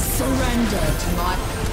surrender to my